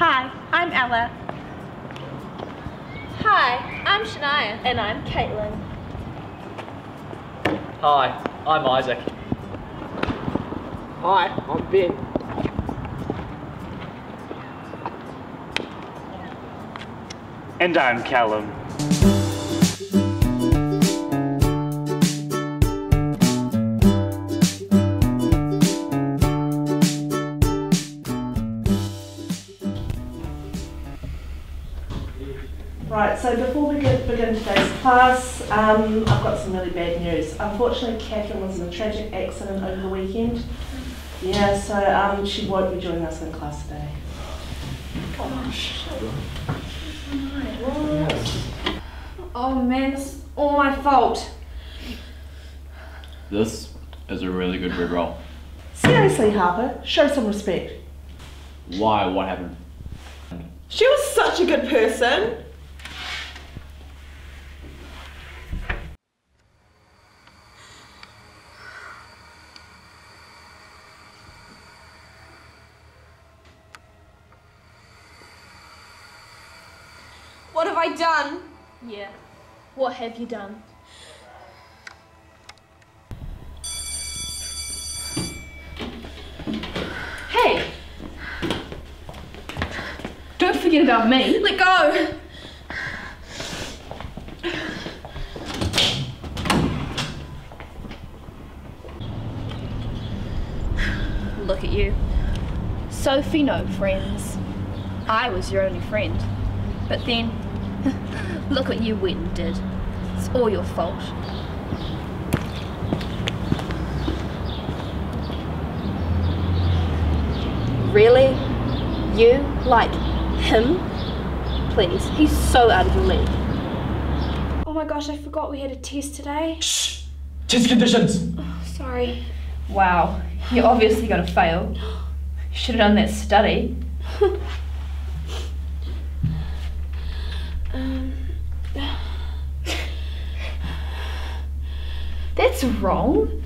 Hi, I'm Ella. Hi, I'm Shania. And I'm Caitlin. Hi, I'm Isaac. Hi, I'm Ben. And I'm Callum. Right, so before we get, begin today's class, um, I've got some really bad news. Unfortunately, Catherine was in a tragic accident over the weekend. Yeah, so um, she won't be joining us in class today. Oh man, this is all my fault. This is a really good red roll. Seriously, Harper, show some respect. Why? What happened? She was such a good person. I done? Yeah. What have you done? Hey! Don't forget about me. Let go. Look at you. Sophie, no friends. I was your only friend. But then, look what you went and did. It's all your fault. Really? You like him? Please, he's so out of your league. Oh my gosh, I forgot we had a test today. Shh! Test conditions! Oh, sorry. Wow, you're obviously gonna fail. You should have done that study. That's wrong.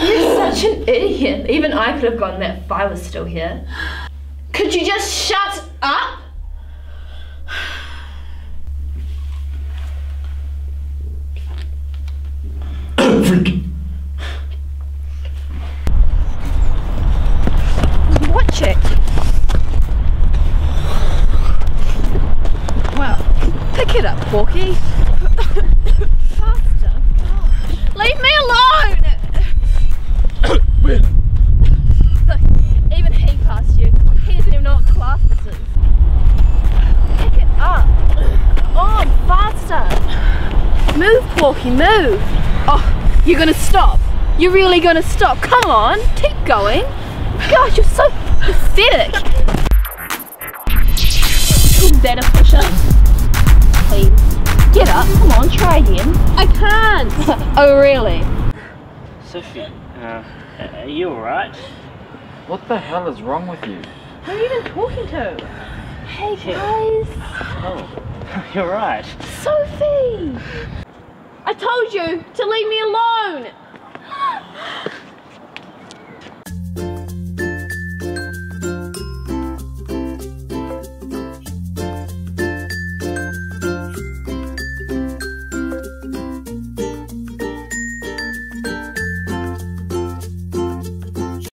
You're such an idiot. Even I could have gotten that if I was still here. Could you just shut up? Freak! Watch it. Well, pick it up, Porky. Faster. Leave me alone! Look, even he passed you. He doesn't even know what class this is. Pick it up. On, faster. Move, Porky, move. Oh, you're gonna stop. You're really gonna stop. Come on, keep going. Gosh, you're so pathetic. Better push up. Please. Get up. Come on, try again. I can't. oh, really? Sophie, uh, are you alright? What the hell is wrong with you? Who are you even talking to? Hey, Yeah. guys. Oh, you're right. Sophie. I told you to leave me alone.